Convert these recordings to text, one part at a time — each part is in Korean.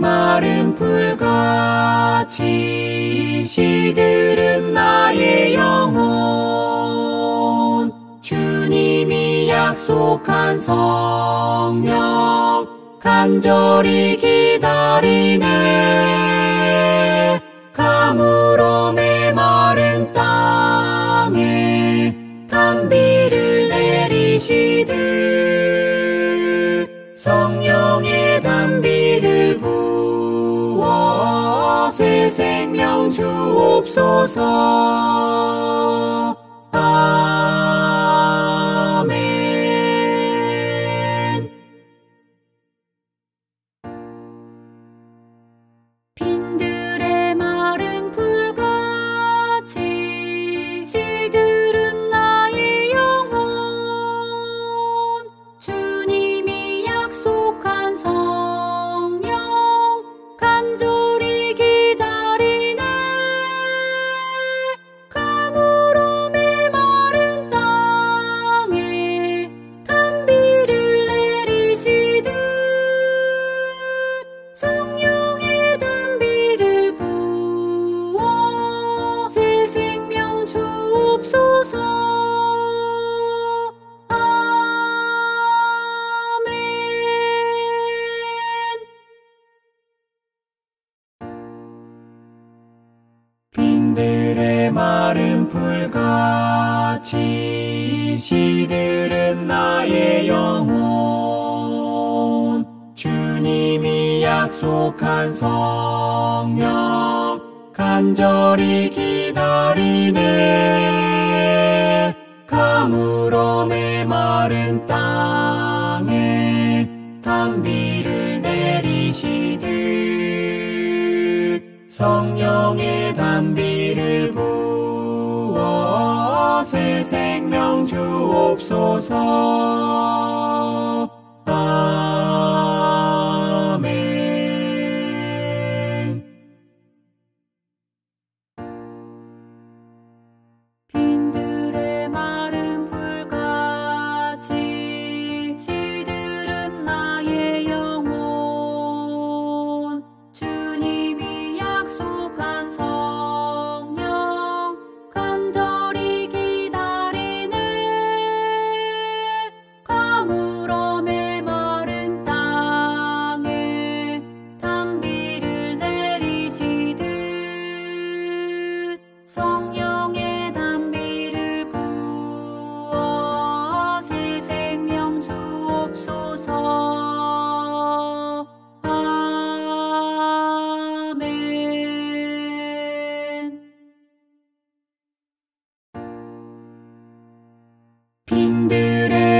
마른 불같이 시들은 나의 영혼. 주님이 약속한 성령 간절히 기다리네. 가물어 메마른 땅에 단비를 내리시듯 생명 주옵소서 빈들의 마른 불같이 시들은 나의 영혼. 주님이 약속한 성령 간절히 기다리네. 가물어 메마른 땅에 단비를 내리시듯 성령의 단비 를 부어 새 생명 주옵소서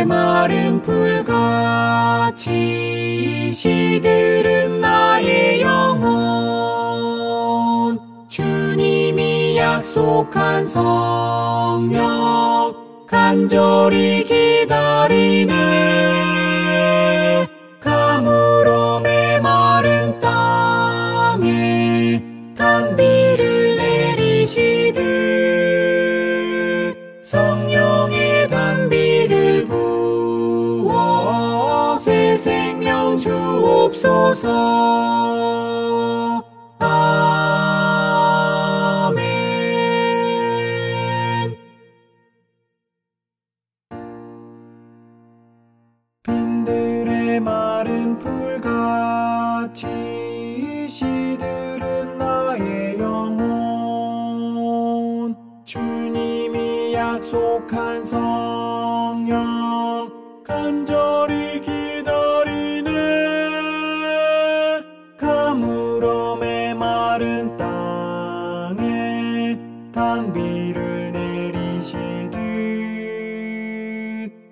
빈들의 마른 불같이 시들은 나의 영혼. 주님이 약속한 성령 간절히 기다리네 주옵소서. 아멘. 빈들의 마른 불같이 시들은 나의 영혼. 주님이 약속한 성령 간절히 기다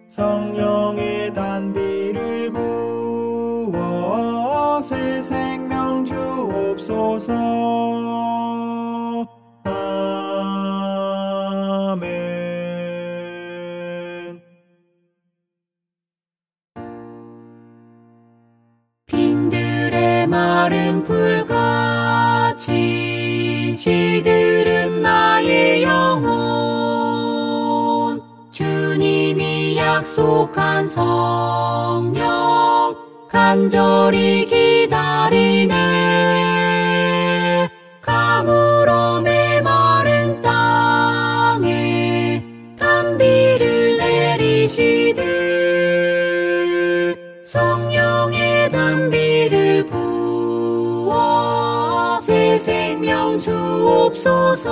성령의 단비를 부어 새 생명 주옵소서. 아멘. 마른 약속한 성령 간절히 기다리네. 가물어 메마른 땅에 담비를 내리시듯 성령의 담비를 부어 새 생명 주옵소서.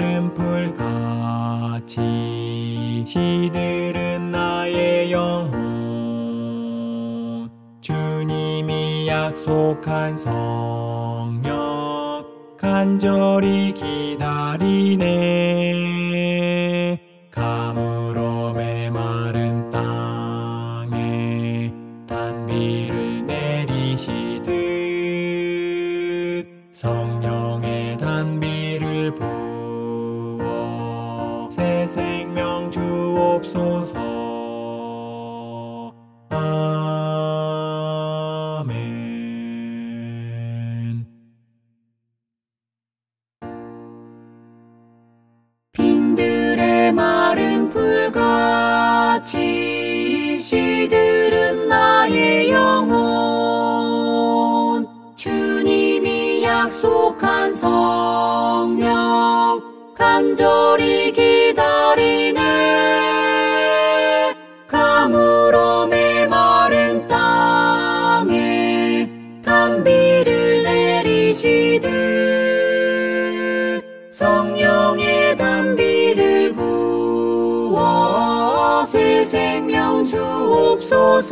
마른 풀같이 시들은 나의 영혼. 주님이 약속한 성령 간절히 기다리네 풀같이 시들은 나의 영혼. 주님이 약속한 성령 간절히 기 주옵소서